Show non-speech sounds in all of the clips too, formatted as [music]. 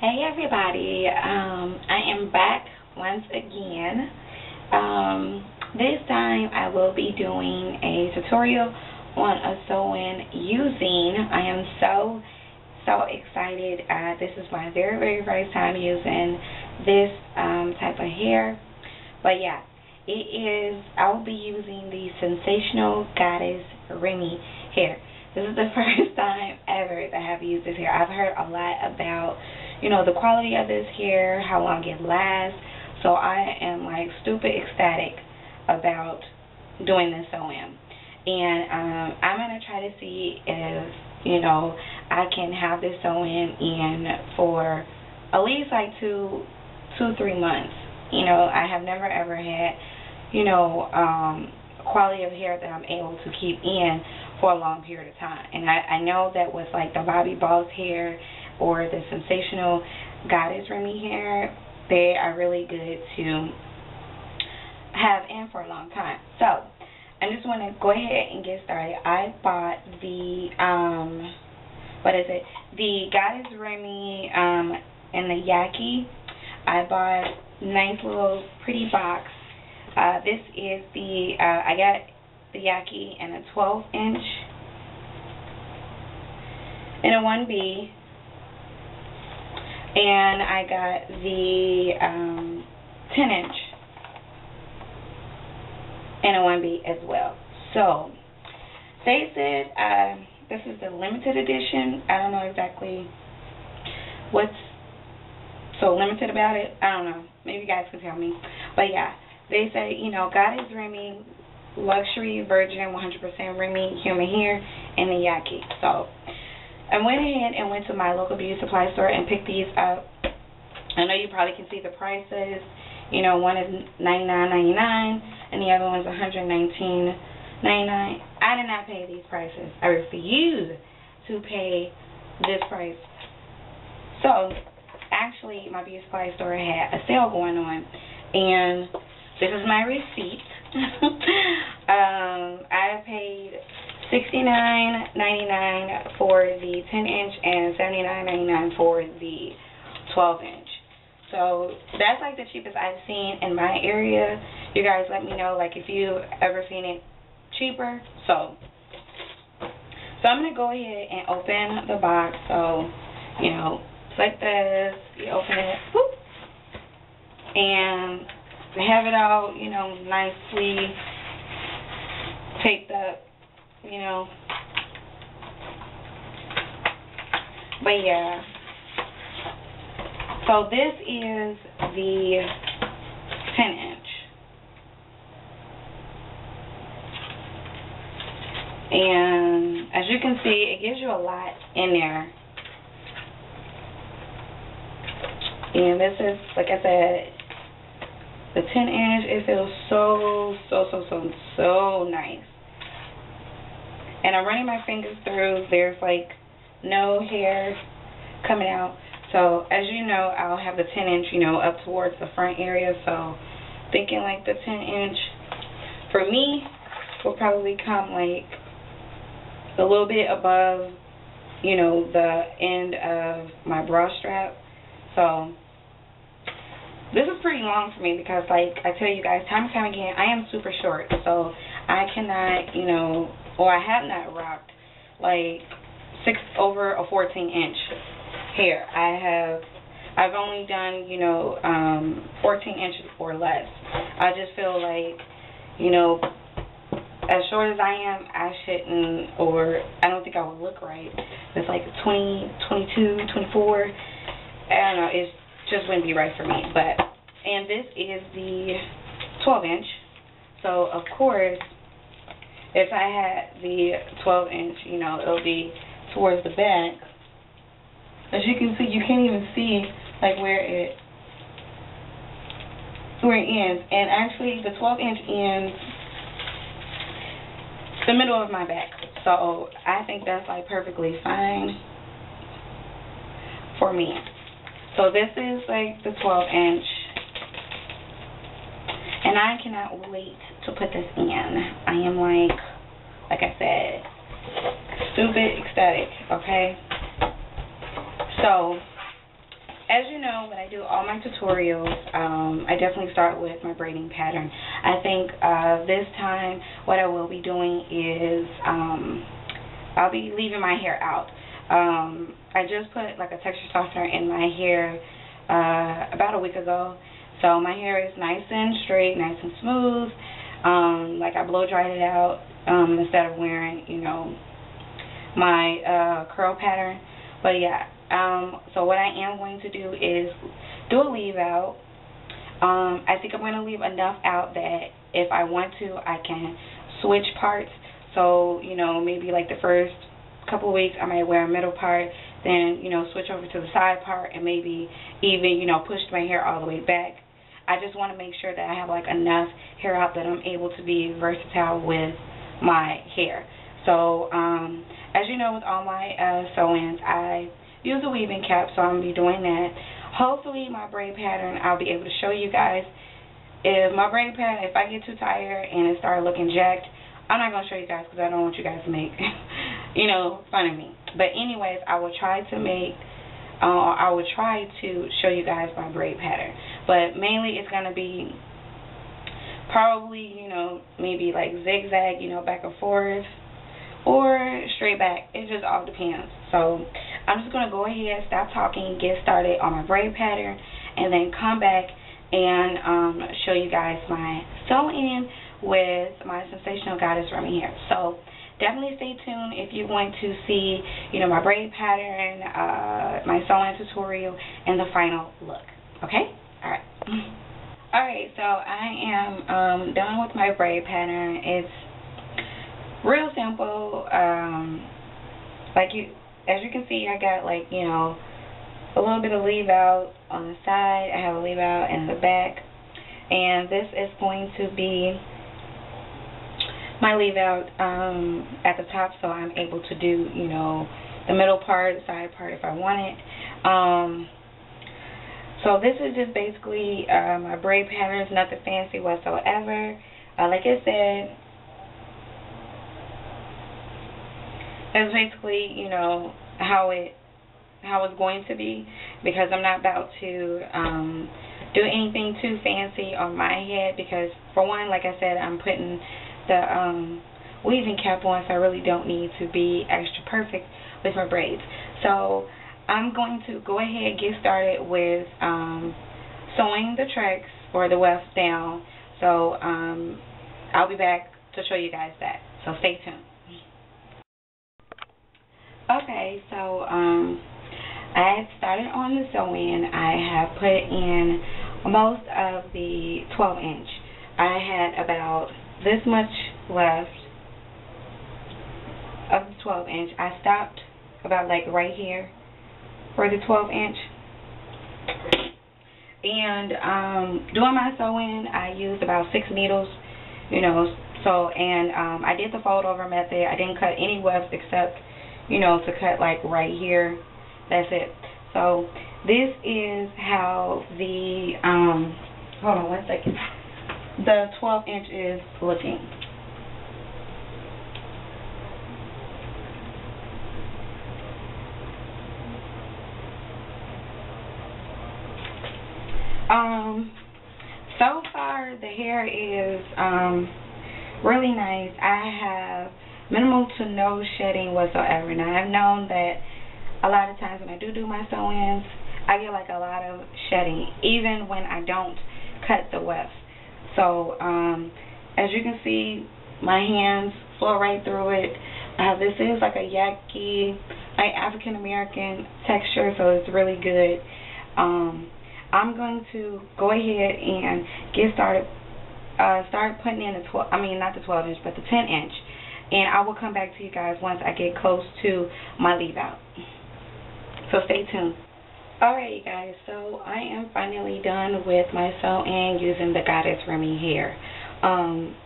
Hey everybody, um, I am back once again. Um, this time I will be doing a tutorial on a sew-in using, I am so, so excited. Uh, this is my very, very first time using this um, type of hair. But yeah, it is, I will be using the Sensationnel Goddess Remi hair. This is the [laughs] first time ever that I have used this hair. I've heard a lot about you know, the quality of this hair, how long it lasts. So I am like stupid ecstatic about doing this sew-in. And um, I'm going to try to see if, you know, I can have this sew-in in for at least like two, two, three months. You know, I have never ever had, you know, um, quality of hair that I'm able to keep in for a long period of time. And I, I know that with like the Bobbi Boss hair or the Sensationnel goddess Remi hair, they are really good to have in for a long time. So I just want to go ahead and get started. I bought the um what is it? The Goddess Remi um and the Yaky. I bought nice little pretty box. Uh, this is the uh, I got the Yaky in a 12 inch and a 1B and I got the um, 10 inch and a 1B as well. So they said uh, this is the limited edition. I don't know exactly what's so limited about it. I don't know. Maybe you guys can tell me. But yeah, they say, you know, Goddess Remi, luxury, virgin, 100% Remi, human hair, and the Yaky. So I went ahead and went to my local beauty supply store and picked these up. I know you probably can see the prices. You know, one is $99.99 and the other one is $119.99. I did not pay these prices. I refuse to pay this price. So, actually, my beauty supply store had a sale going on, and this is my receipt. [laughs] um, I paid $69.99 for the 10 inch and $79.99 for the 12 inch. So that's like the cheapest I've seen in my area. You guys let me know like if you've ever seen it cheaper. So so I'm gonna go ahead and open the box. So, you know, it's like this, you open it, whoop, and have it all, you know, nicely taped up you know. But yeah. So this is the 10 inch. And as you can see, it gives you a lot in there. And this is, like I said, the 10 inch, it feels so, so, so, so, so nice and I'm running my fingers through. There's like no hair coming out. So as you know, I'll have the 10 inch, you know, up towards the front area. So thinking like the 10 inch for me will probably come like a little bit above, you know, the end of my bra strap. So this is pretty long for me because like I tell you guys time and time again, I am super short. So I cannot, you know, or I have not rocked like six over a 14 inch hair. I have I've only done, you know, um 14 inches or less. I just feel like, you know, as short as I am, I shouldn't, or I don't think I would look right. It's like 20, 22, 24. I don't know. It just wouldn't be right for me. But, and this is the 12 inch. So, of course, if I had the 12 inch, you know, it'll be towards the back. As you can see, you can't even see like where it where it ends. And actually, the 12 inch ends the middle of my back. So I think that's like perfectly fine for me. So this is like the 12 inch. And I cannot wait to put this in. I am like, like I said, stupid ecstatic, okay? So, as you know, when I do all my tutorials, um, I definitely start with my braiding pattern. I think uh, this time what I will be doing is um, I'll be leaving my hair out. Um, I just put like a texture softener in my hair uh, about a week ago. So my hair is nice and straight, nice and smooth. Um, like I blow dried it out um, instead of wearing, you know, my uh, curl pattern. But yeah, um, so what I am going to do is do a leave out. Um, I think I'm going to leave enough out that if I want to, I can switch parts. So, you know, maybe like the first couple of weeks I might wear a middle part, then, you know, switch over to the side part and maybe even, you know, push my hair all the way back. I just want to make sure that I have like enough hair out that I'm able to be versatile with my hair. So, um, as you know, with all my uh, sew-ins, I use a weaving cap, so I'm going to be doing that. Hopefully, my braid pattern, I'll be able to show you guys. If my braid pattern, if I get too tired and it starts looking jacked, I'm not going to show you guys because I don't want you guys to make, [laughs] you know, fun of me. But anyways, I will try to make, uh, I will try to show you guys my braid pattern. But mainly it's going to be probably, you know, maybe like zigzag, you know, back and forth or straight back. It just all depends. So I'm just going to go ahead, stop talking, get started on my braid pattern, and then come back and um, show you guys my sew-in with my Sensationnel Goddess Remi here. So definitely stay tuned if you want to see, you know, my braid pattern, uh, my sew-in tutorial, and the final look. Okay? All right. All right, so I am um, done with my braid pattern. It's real simple. Um, like you, as you can see, I got like, you know, a little bit of leave out on the side. I have a leave out in the back. And this is going to be my leave out um, at the top so I'm able to do, you know, the middle part, side part if I want it. Um, so this is just basically uh, my braid patterns, nothing fancy whatsoever. Uh, like I said, That's basically, you know, how it how it's going to be because I'm not about to um do anything too fancy on my head because for one, like I said, I'm putting the um weaving cap on so I really don't need to be extra perfect with my braids. So I'm going to go ahead and get started with um sewing the tracks or the wefts down. So um I'll be back to show you guys that. So stay tuned. Okay, so um, I started on the sew-in. I have put in most of the 12 inch. I had about this much left of the 12 inch. I stopped about like right here for the 12 inch. And um, doing my sewing, I used about six needles, you know, so, and um, I did the fold over method. I didn't cut any wefts except you know, to cut like right here. That's it. So this is how the, um, hold on one second, the 12 inch is looking. Um, so far the hair is um, really nice. I have minimal to no shedding whatsoever. Now, I've known that a lot of times when I do do my sew-ins, I get like a lot of shedding, even when I don't cut the wefts. So, um, as you can see, my hands flow right through it. Uh, this is like a yaki, like African American texture, so it's really good. Um, I'm going to go ahead and get started. Uh, start putting in the 12. I mean, not the 12 inch, but the 10 inch and I will come back to you guys once I get close to my leave out. So stay tuned. Alright guys, so I am finally done with my sew-in using the Goddess Remi hair. Um,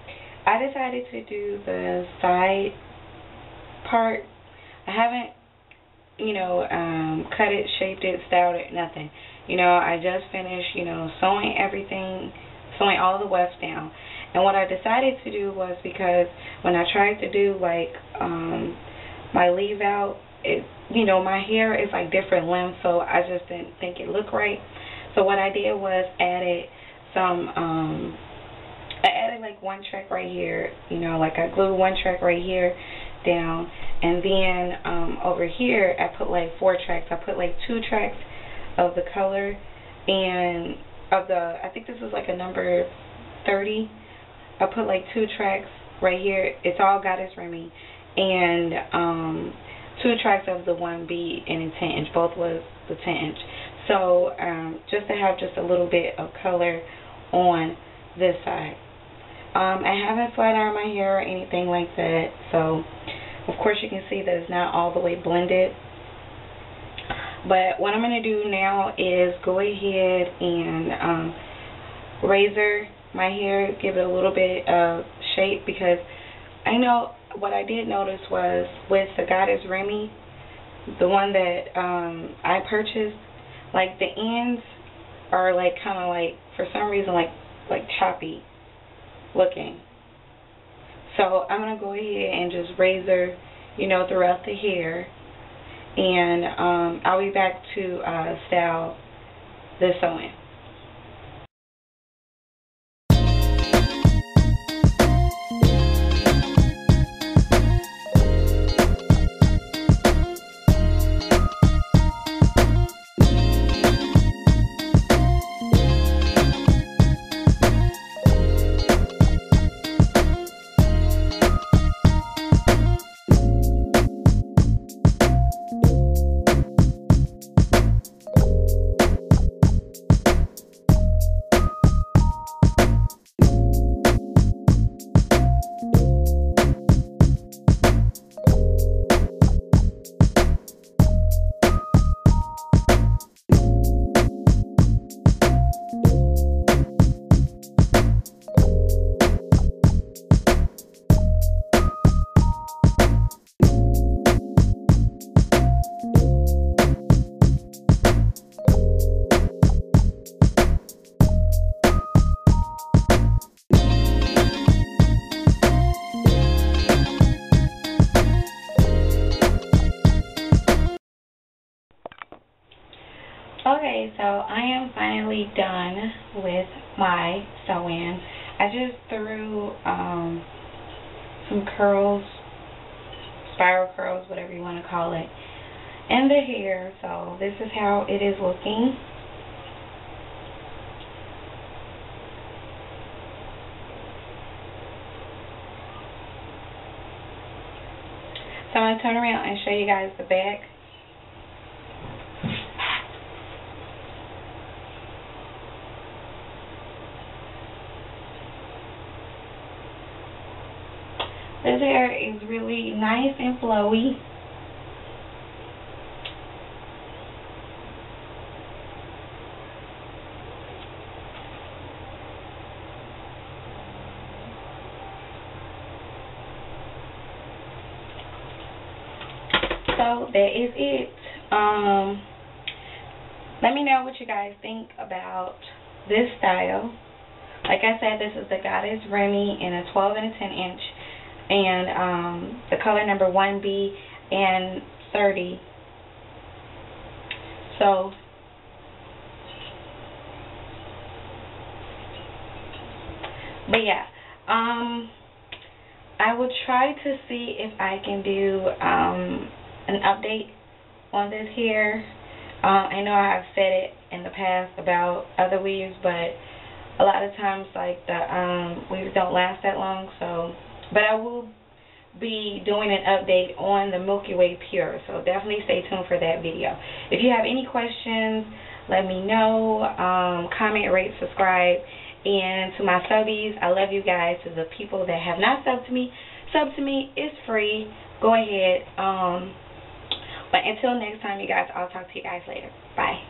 I decided to do the side part. I haven't, you know, um, cut it, shaped it, styled it, nothing. You know, I just finished, you know, sewing everything, sewing all the wefts down. And what I decided to do was because when I tried to do like um, my leave out it, you know, my hair is like different lengths, so I just didn't think it looked right. So what I did was added some, um, I added like one track right here, you know, like I glued one track right here down, and then um, over here I put like four tracks. I put like two tracks of the color and of the, I think this is like a number 30. I put like two tracks right here. It's all Goddess Remi, and um, two tracks of the 1B and a 10 inch. Both was the 10 inch. So um, just to have just a little bit of color on this side. Um, I haven't flat ironed my hair or anything like that. So of course you can see that it's not all the way blended. But what I'm going to do now is go ahead and um, razor my hair, give it a little bit of shape because I know what I did notice was with the Goddess Remi, the one that um, I purchased, like the ends are like kind of like for some reason like like choppy looking. So I'm gonna go ahead and just razor, you know, throughout the hair, and um, I'll be back to uh, style this sewing. Okay, so I am finally done with my sew-in. I just threw um, some curls, spiral curls, whatever you want to call it, in the hair. So this is how it is looking. So I'm going to turn around and show you guys the back. This hair is really nice and flowy. So that is it. Um, let me know what you guys think about this style. Like I said, this is the Goddess Remi in a 12 and a 10 inch and um, the color number 1B and 30. So, but yeah, um, I will try to see if I can do um, an update on this here. Uh, I know I have said it in the past about other weaves, but a lot of times like the um, weaves don't last that long, so but I will be doing an update on the Milky Way Pure, so definitely stay tuned for that video. If you have any questions, let me know. Um, comment, rate, subscribe. And to my subbies, I love you guys. To the people that have not subbed to me, sub to me. It's free. Go ahead. Um, but until next time, you guys, I'll talk to you guys later. Bye.